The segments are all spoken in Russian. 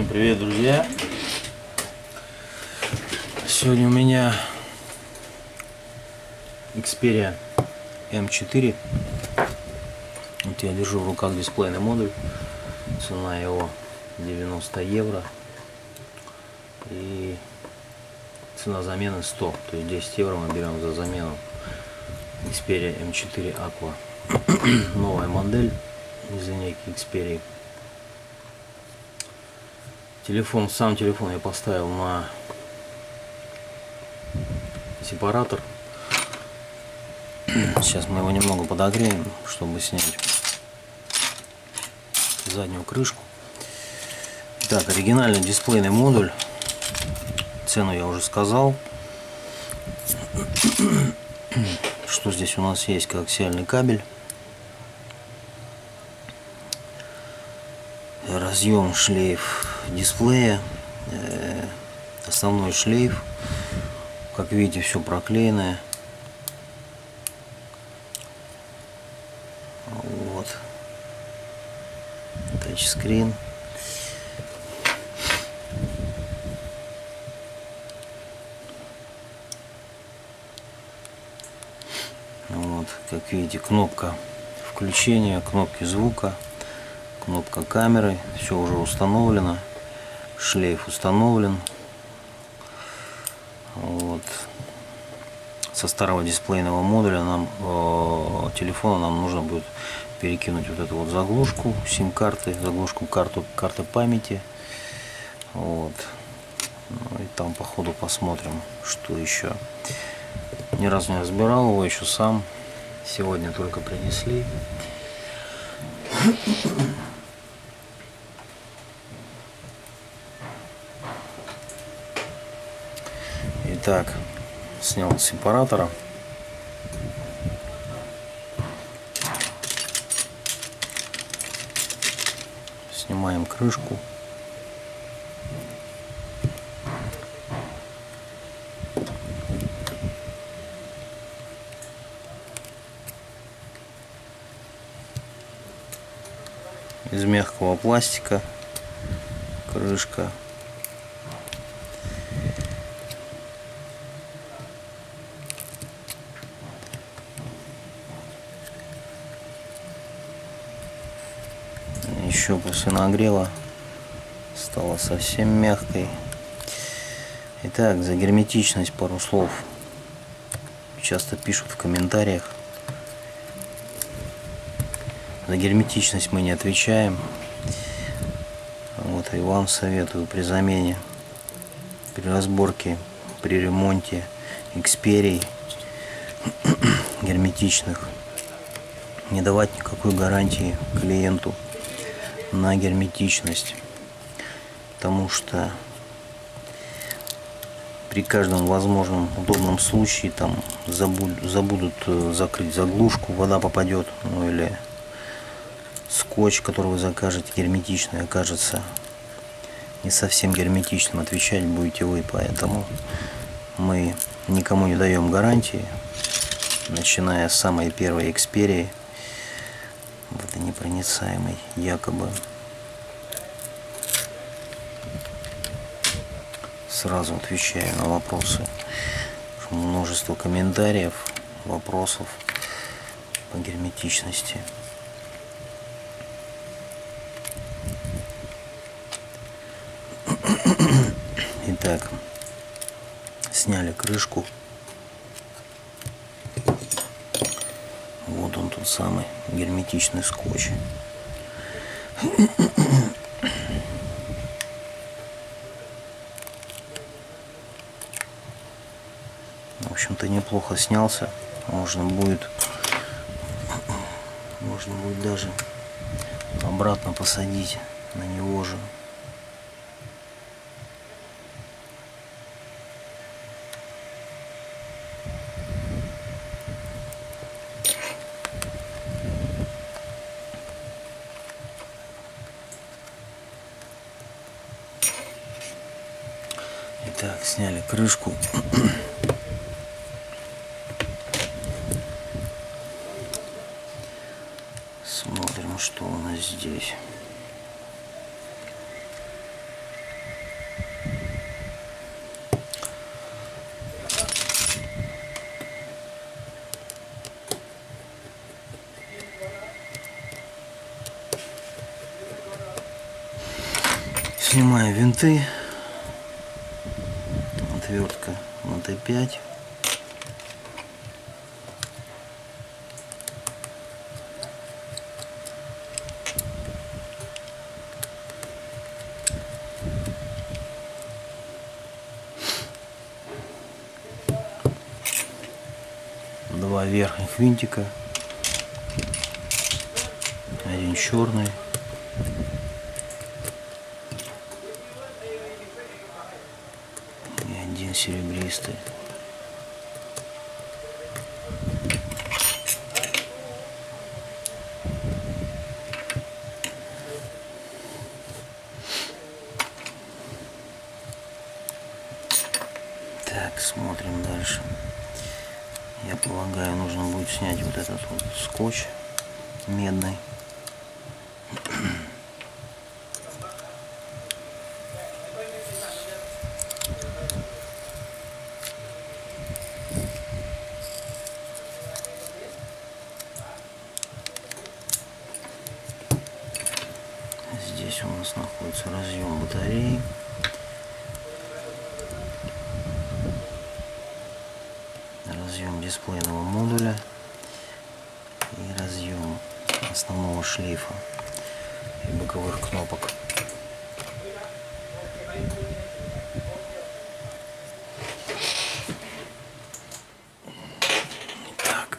Всем привет, друзья! Сегодня у меня Xperia M4. Вот я держу в руках дисплейный модуль. Цена его 90 евро. И цена замены 100. То есть 10 евро мы берем за замену Xperia M4 Aqua. Новая модель из линейки Xperia. Телефон, сам телефон я поставил на сепаратор. Сейчас мы его немного подогреем, чтобы снять заднюю крышку. Так, оригинальный дисплейный модуль. Цену я уже сказал. Что здесь у нас есть? Коаксиальный кабель. Разъем шлейф дисплея. Э, основной шлейф. Как видите, все проклеенное. Вот. Тачскрин. Вот, как видите, кнопка включения, кнопки звука, кнопка камеры, все уже установлено, шлейф установлен. Вот. Со старого дисплейного модуля нам э, телефона нам нужно будет перекинуть вот эту вот заглушку сим-карты, заглушку карту, карты памяти. Вот. Ну и там по ходу посмотрим, что еще. Ни разу не разбирал его еще сам. Сегодня только принесли. Итак, снял с сепаратора. Снимаем крышку. из мягкого пластика крышка еще после нагрева стала совсем мягкой. Итак за герметичность пару слов. Часто пишут в комментариях. За герметичность мы не отвечаем. Вот и вам советую при замене, при разборке, при ремонте эксперий герметичных не давать никакой гарантии клиенту на герметичность. Потому что при каждом возможном удобном случае там забудут, забудут э, закрыть заглушку, вода попадет, ну или скотч, который вы закажете, герметичный, окажется не совсем герметичным. Отвечать будете вы, поэтому мы никому не даем гарантии, начиная с самой первой эксперии, водонепроницаемой якобы. Сразу отвечаю на вопросы. Множество комментариев, вопросов по герметичности. Итак, сняли крышку. Вот он тот самый герметичный скотч. В общем-то неплохо снялся. Можно будет можно будет даже обратно посадить на него же. сняли крышку. Смотрим, что у нас здесь. Снимаю винты. 5. два верхних винтика. Один черный. И один серебристый. Вот скотч медный. Здесь у нас находится разъем батареи. разъем дисплейного модуля и разъем основного шлейфа и боковых кнопок. Так,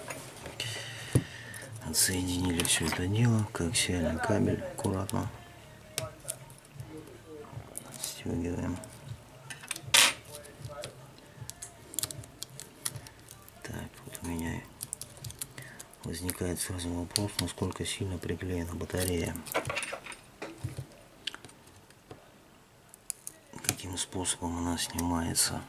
отсоединили все это дело, коаксиальный кабель аккуратно стегиваем. Так, вот у меня возникает сразу вопрос, насколько сильно приклеена батарея. Каким способом она снимается.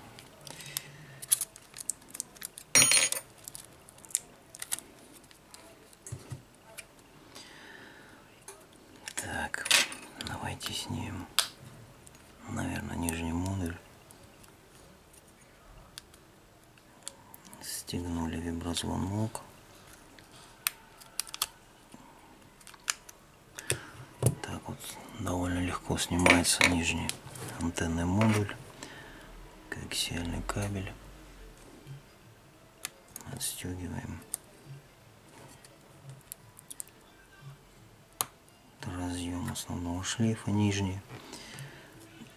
Так, давайте снимем, наверное, нижний модуль. Стегнули виброзвонок. Так вот, довольно легко снимается нижний антенный модуль, коаксиальный кабель. Отстегиваем. Разъем основного шлейфа нижний.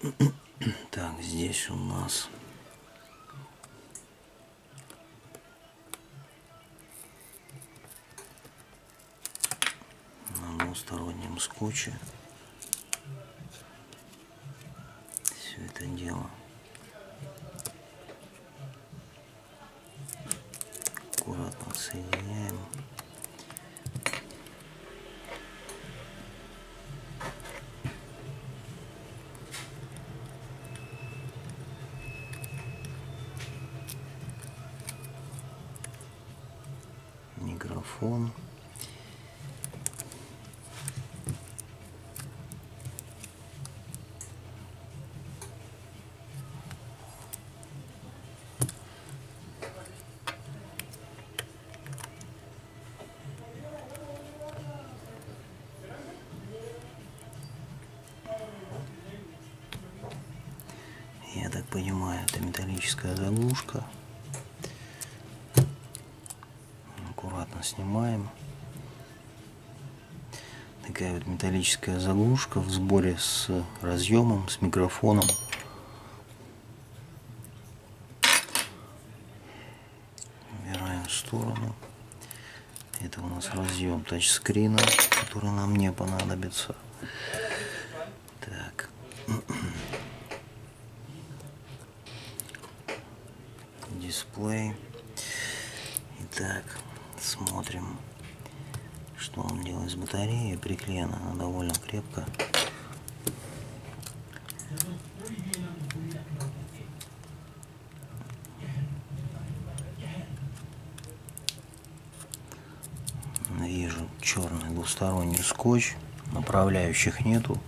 Так, здесь у нас на двустороннем скотче все это металлическая заглушка. Аккуратно снимаем. Такая вот металлическая заглушка в сборе с разъемом, с микрофоном. Убираем в сторону. Это у нас разъем тачскрина, который нам не понадобится. Так. Дисплей. Итак, смотрим, что он делает с батареей. Приклеена она довольно крепко. Вижу черный двусторонний скотч. Направляющих нету.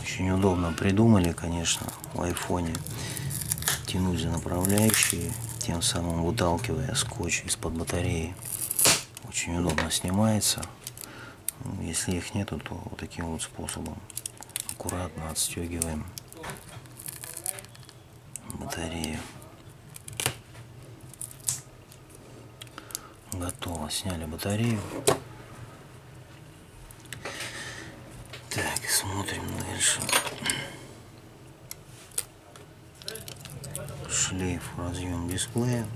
Очень удобно придумали, конечно, в айфоне тянуть за направляющие, тем самым выталкивая скотч из-под батареи. Очень удобно снимается. Ну, если их нету, то вот таким вот способом аккуратно отстегиваем батарею. Готово. Сняли батарею. Так, смотрим дальше. Шлейф, разъем дисплея.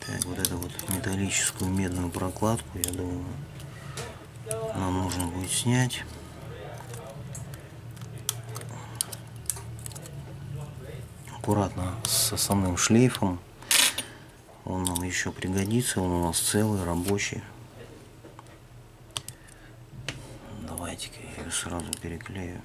Так, вот эту вот металлическую медную прокладку, я думаю, нам нужно будет снять. Аккуратно с основным шлейфом. Он нам еще пригодится, он у нас целый, рабочий. Давайте-ка я ее сразу переклею.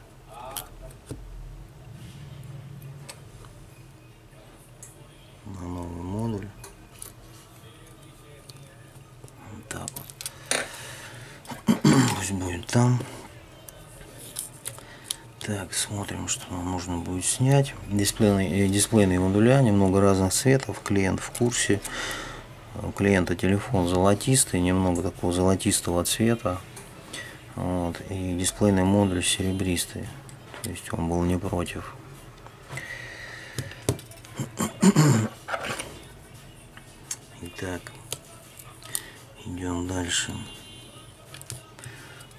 Снять. Дисплейные, э, дисплейные модуля, немного разных цветов. Клиент в курсе. У клиента телефон золотистый, немного такого золотистого цвета. Вот, и дисплейный модуль серебристый. То есть он был не против. Итак, идем дальше.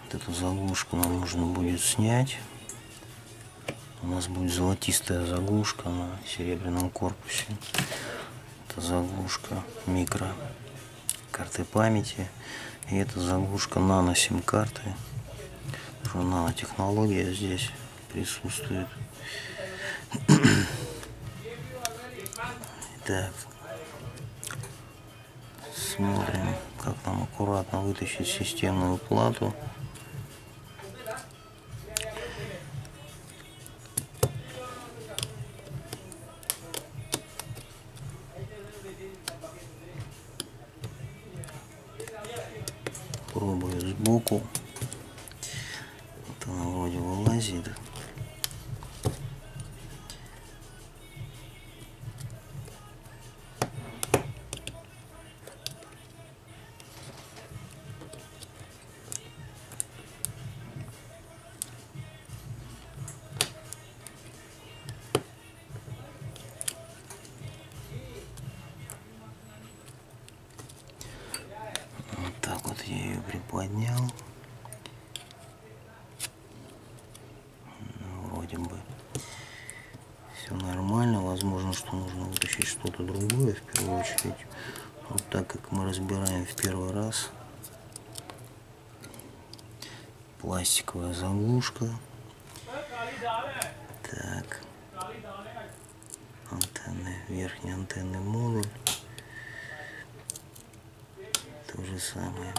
Вот эту заглушку нам нужно будет снять. У нас будет золотистая заглушка на серебряном корпусе. Это заглушка микро карты памяти. И это заглушка нано сим карты что нанотехнология здесь присутствует. Так, смотрим, как нам аккуратно вытащить системную плату. Вытащить что-то другое в первую очередь. Вот так как мы разбираем в первый раз. Пластиковая заглушка. Так. Антенны, верхний антенный модуль. То же самое.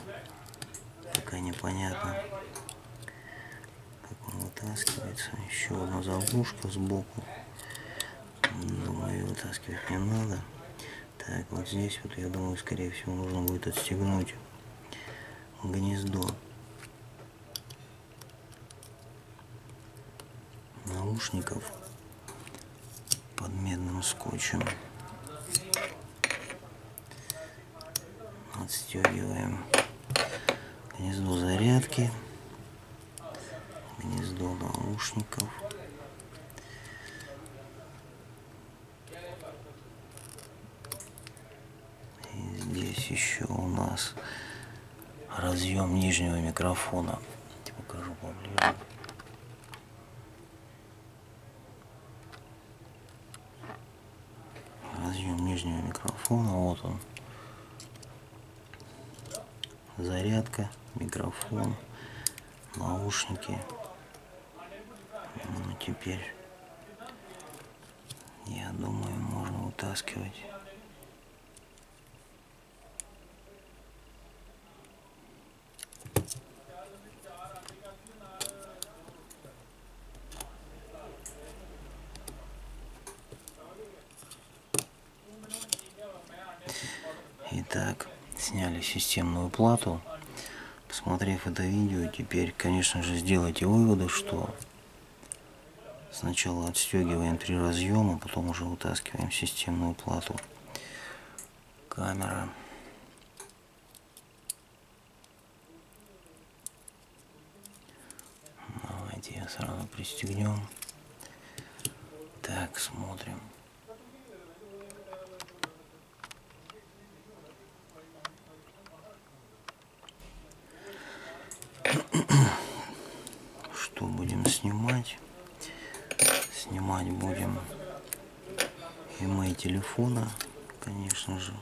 Пока непонятно, как он вытаскивается. Еще одна заглушка сбоку. Вытаскивать не надо. Так, вот здесь вот, я думаю, скорее всего, нужно будет отстегнуть гнездо наушников под медным скотчем. Отстегиваем гнездо зарядки, гнездо наушников. Еще у нас разъем нижнего микрофона. Я покажу поближе. Разъем нижнего микрофона, вот он. Зарядка, микрофон, наушники. Ну, теперь, я думаю, можно вытаскивать. системную плату. Посмотрев это видео, теперь, конечно же, сделайте выводы, что сначала отстегиваем три разъема, потом уже вытаскиваем системную плату. Камера. Давайте ее сразу пристегнем. Так, смотрим. Снимать? Снимать будем и мои телефона, конечно же.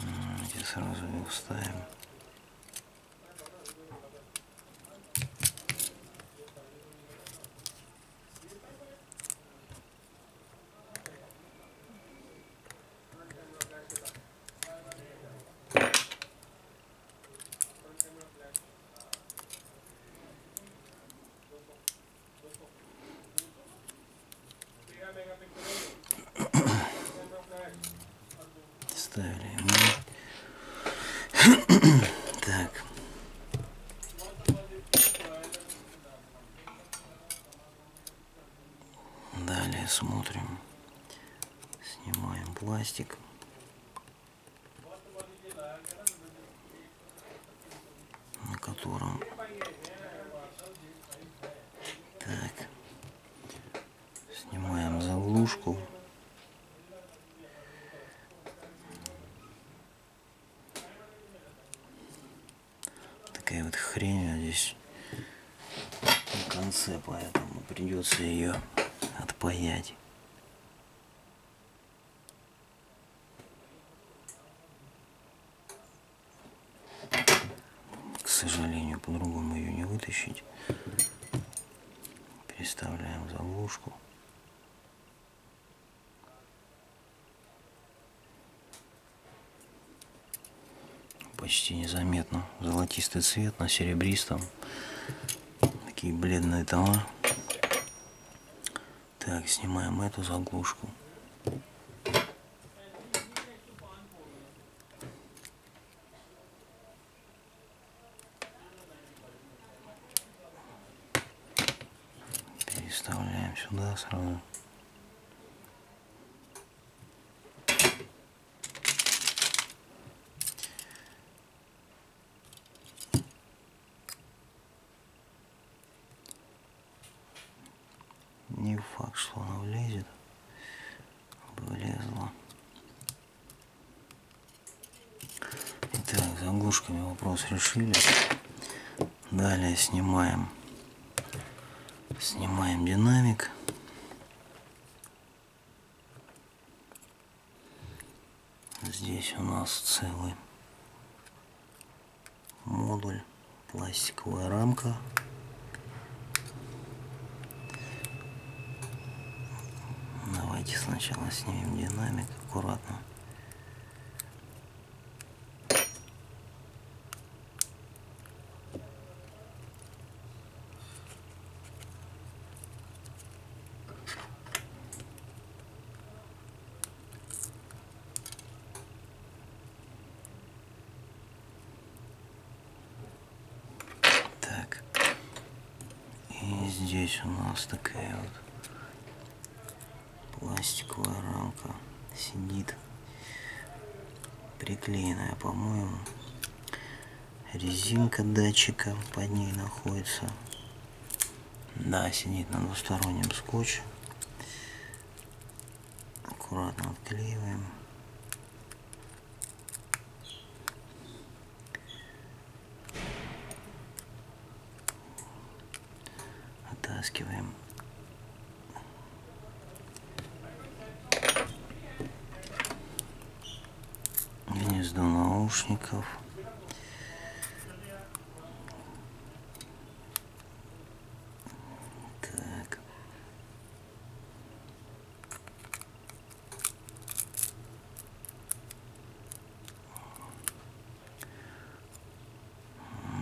Давайте сразу его вставим. Ставили ему. Так. Далее смотрим. Снимаем пластик. На котором... Так. Снимаем заглушку. Такая вот хрень здесь на конце, поэтому придется ее отпаять. К сожалению, по-другому ее не вытащить. Переставляем заглушку. Почти незаметно. Золотистый цвет на серебристом. Такие бледные тона. Так, снимаем эту заглушку. Переставляем сюда сразу. не факт, что она влезет. Влезла. Заглушками вопрос решили. Далее снимаем снимаем динамик. Здесь у нас целый модуль, пластиковая рамка Давайте сначала снимем динамик аккуратно. Так. И здесь у нас такая вот пластиковая рамка сидит. Приклеенная по-моему. Резинка датчика под ней находится. Да сидит на двустороннем скотче. Аккуратно отклеиваем оттаскиваем гнездо наушников. Так.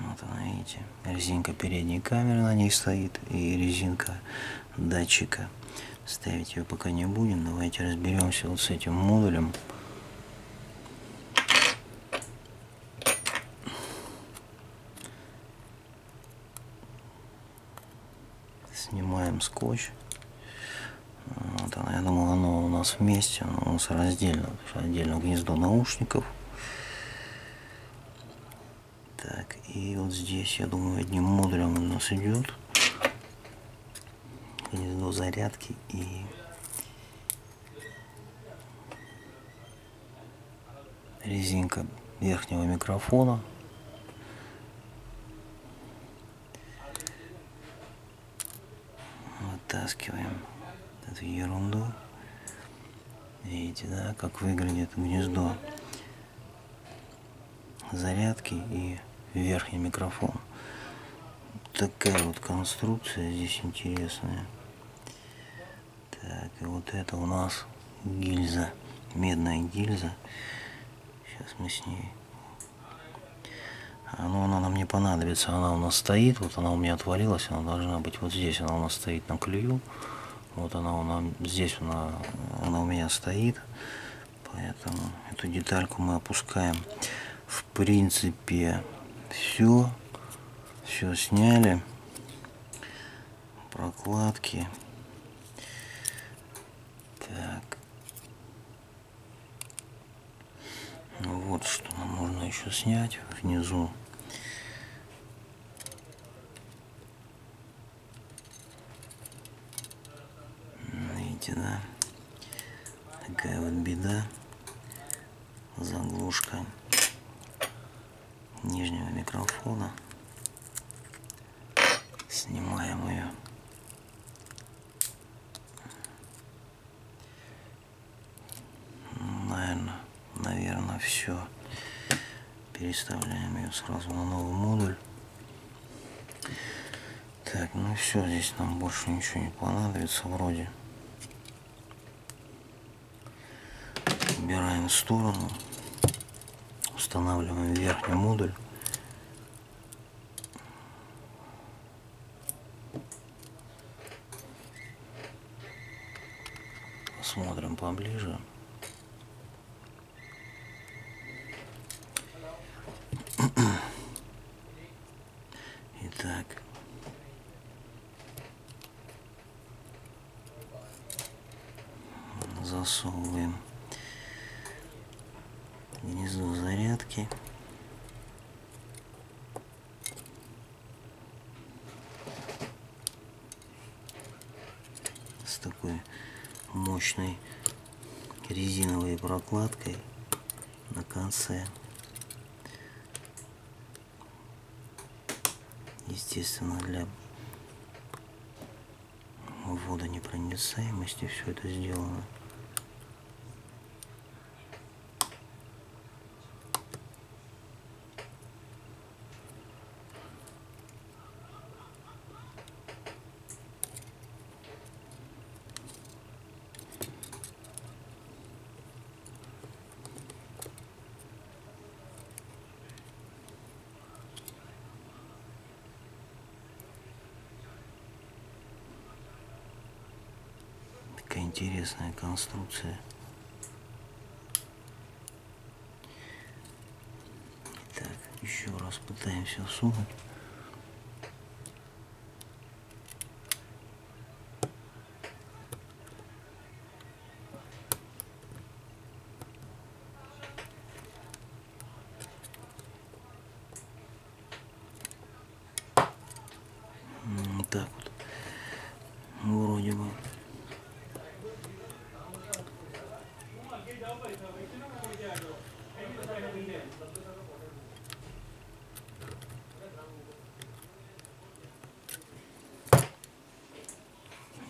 Вот она, видите, резинка передней камеры на ней стоит и резинка датчика. Ставить ее пока не будем. Давайте разберемся вот с этим модулем. Снимаем скотч. Вот она, я думал, оно у нас вместе, оно у нас раздельно. Отдельно гнездо наушников. Так, и вот здесь, я думаю, одним модулем у нас идет гнездо зарядки и резинка верхнего микрофона. Вытаскиваем эту ерунду. Видите, да, как выглядит гнездо зарядки и верхний микрофон. Такая вот конструкция здесь интересная. Так, и вот это у нас гильза, медная гильза. Сейчас мы с ней... А, ну, она нам не понадобится, она у нас стоит, вот она у меня отвалилась, она должна быть вот здесь, она у нас стоит на клею. Вот она у нас, здесь она, она у меня стоит, поэтому эту детальку мы опускаем. В принципе, все, все сняли, прокладки. Так. Ну вот что нам можно еще снять внизу. Видите, да? Такая вот беда. Заглушка нижнего микрофона. Снимаем ее. Наверное, наверное, все. Переставляем ее сразу на новый модуль. Так, ну все, здесь нам больше ничего не понадобится вроде. Убираем в сторону. Устанавливаем верхний модуль. Посмотрим поближе. Итак. Засовываем гнездо зарядки. С такой мощной прокладкой на конце. Естественно, для водонепроницаемости все это сделано. Такая интересная конструкция. Так, еще раз пытаемся всунуть. М, Так вот. Вроде бы.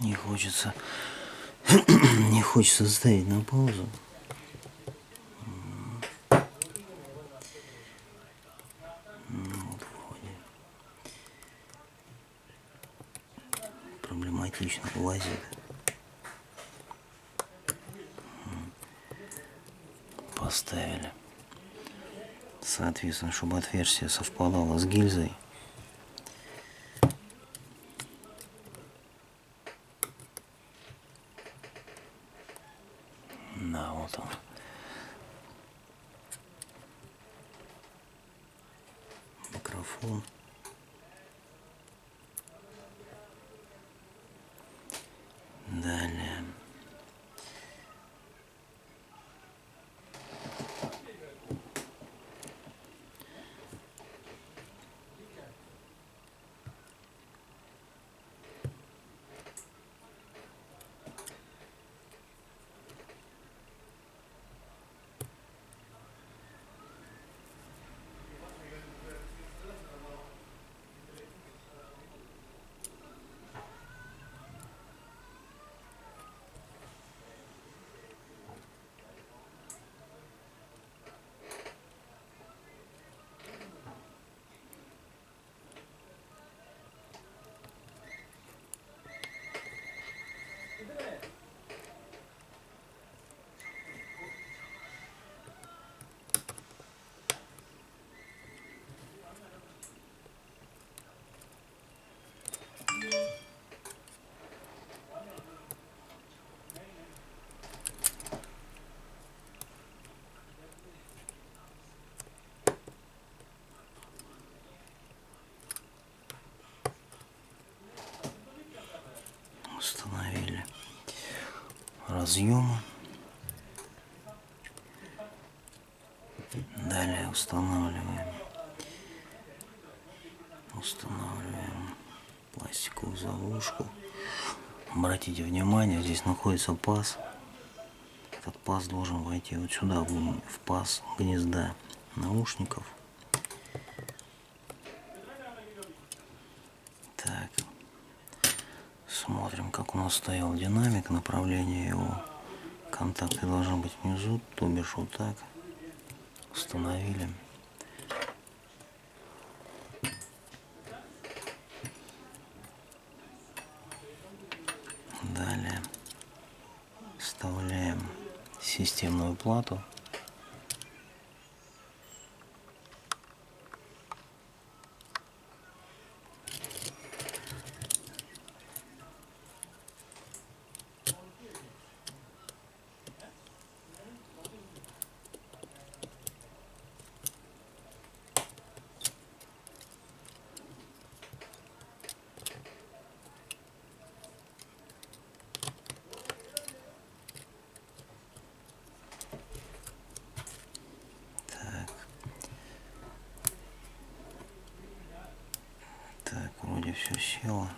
Не хочется, не хочется ставить на паузу. Ну, вот вроде. Проблематично лазит. Поставили. Соответственно, чтобы отверстие совпадало с гильзой. Да, вот он. Микрофон. Разъема. Далее устанавливаем устанавливаем пластиковую заглушку. Обратите внимание, здесь находится паз. Этот паз должен войти вот сюда, в паз гнезда наушников. Так. Смотрим, как у нас стоял динамик, направление его. Контакты должны быть внизу, то бишь вот так. Установили. Далее вставляем системную плату. Так. Так, вроде все село.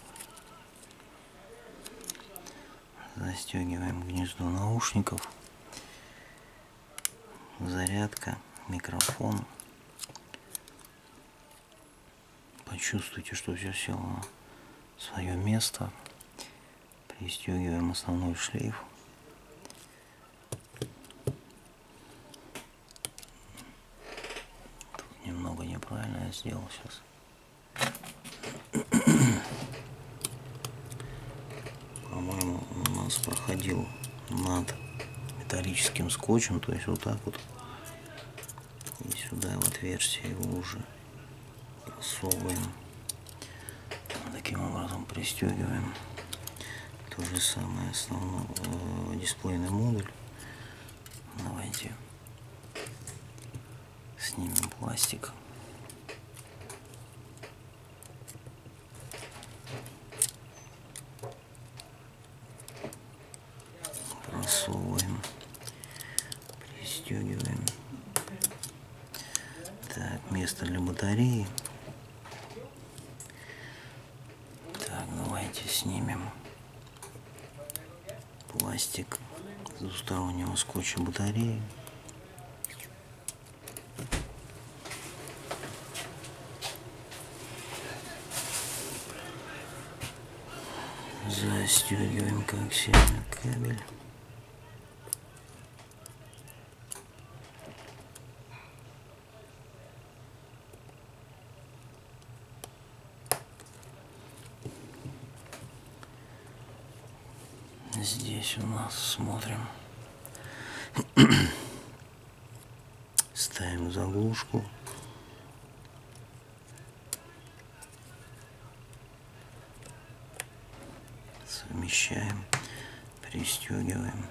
Застегиваем гнездо наушников. Зарядка, микрофон. Почувствуйте, что все село на свое место. Пристегиваем основной шлейф. Тут немного неправильно я сделал сейчас. По-моему, у нас проходил над металлическим скотчем, то есть вот так вот. И сюда в отверстие его уже просовываем. Таким образом пристегиваем. То же самое основной э, дисплейный модуль. Давайте снимем пластик. Просовываем. Пристегиваем. Так, место для батареи. Так, давайте снимем пластик двустороннего скотча батареи. Застегиваем коаксиальный кабель. Здесь у нас смотрим. Ставим заглушку. Совмещаем, пристегиваем.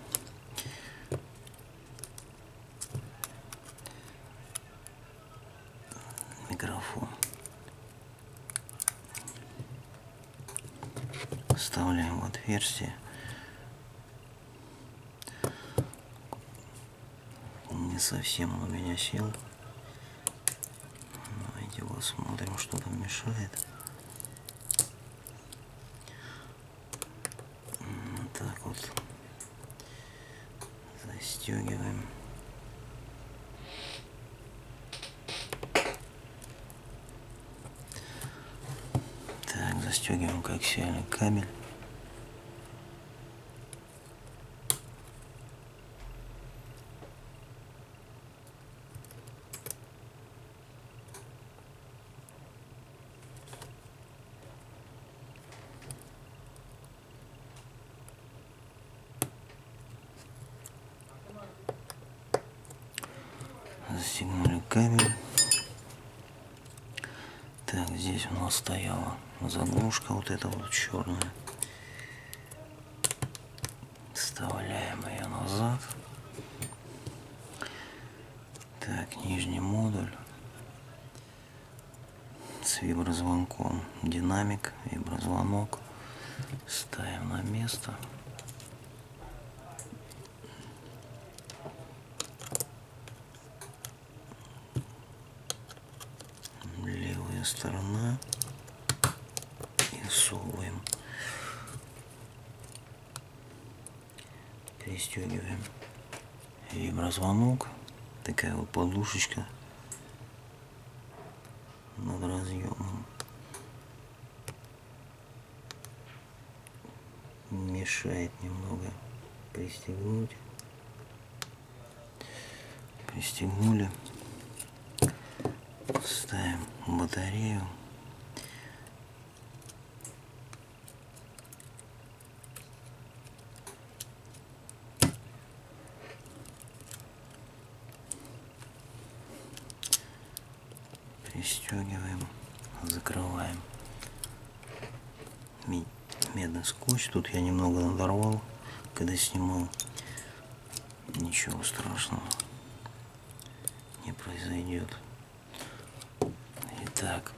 Микрофон. Вставляем в отверстие. Не совсем у меня сел. Давайте посмотрим, что там мешает. Вот так вот застегиваем. Так, застегиваем коаксиальный кабель. заглушка вот эта вот черная. Вставляем ее назад. Так, нижний модуль с виброзвонком. Динамик, виброзвонок. Ставим на место. Левая сторона. Перестегиваем виброзвонок. Такая вот подушечка над разъемом. Мешает немного пристегнуть. Пристегнули. Ставим батарею. Пристегиваем, закрываем медный скотч. Тут я немного надорвал, когда снимал. Ничего страшного не произойдет. Итак.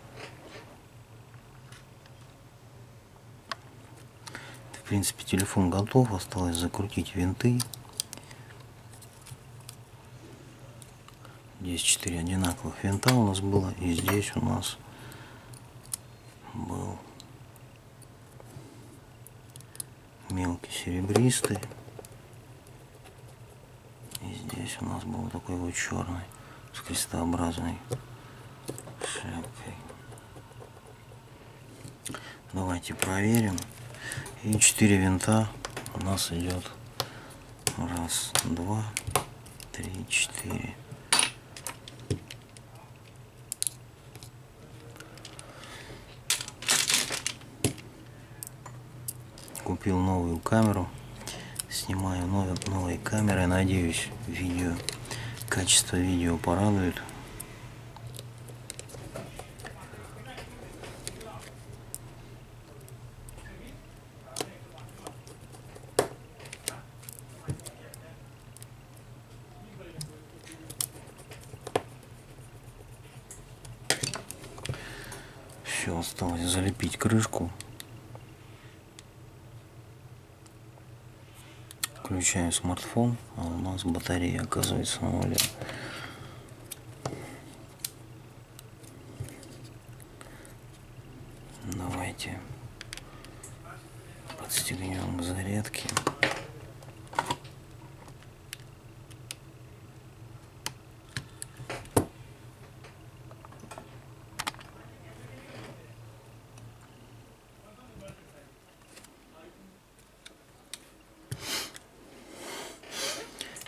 В принципе, телефон готов. Осталось закрутить винты. Здесь 4 одинаковых винта у нас было. И здесь у нас был мелкий серебристый. И здесь у нас был такой вот черный с крестообразной шапкой. Давайте проверим. И 4 винта у нас идет. Раз, два, три, четыре. Купил новую камеру. Снимаю новой, новой камерой. Надеюсь, видео, качество видео порадует. Все, осталось залепить крышку. Включаем смартфон, а у нас батарея оказывается на нуле. Давайте подстегнем к зарядке.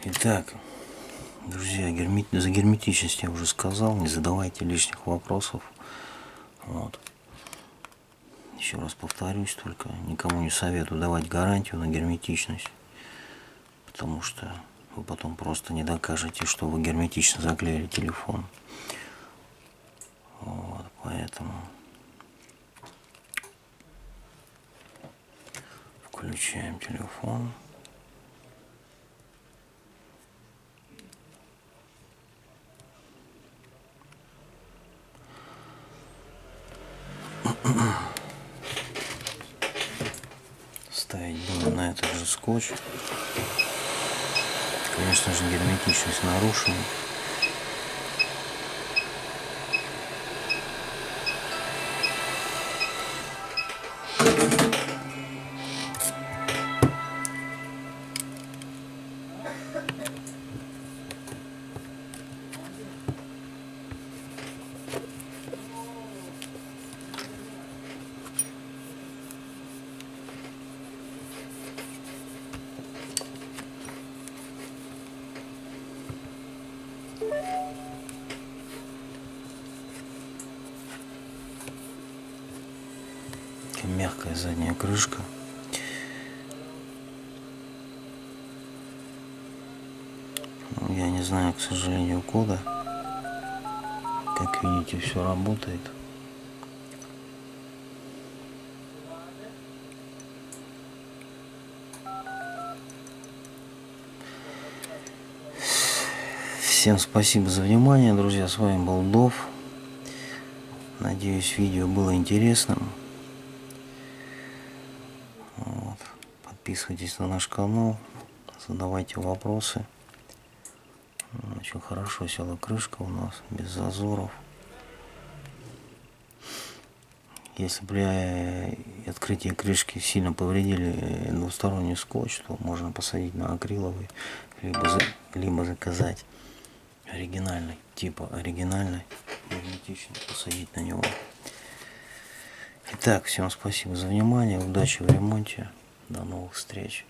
Итак, друзья, гермет... за герметичность я уже сказал, не задавайте лишних вопросов. Вот. Еще раз повторюсь, только никому не советую давать гарантию на герметичность, потому что вы потом просто не докажете, что вы герметично заклеили телефон. Вот, поэтому включаем телефон. Ставить будем на этот же скотч. Конечно же, герметичность нарушена. Мягкая задняя крышка. Ну, я не знаю, к сожалению, кода. Как видите, все работает. Всем спасибо за внимание, друзья. С вами был Дов. Надеюсь, видео было интересным. Вот. Подписывайтесь на наш канал, задавайте вопросы. Очень хорошо села крышка у нас, без зазоров. Если при открытии крышки сильно повредили двусторонний скотч, то можно посадить на акриловый, либо, за, либо заказать оригинальный, типа оригинальный, герметичный, посадить на него. Итак, всем спасибо за внимание, удачи в ремонте, до новых встреч.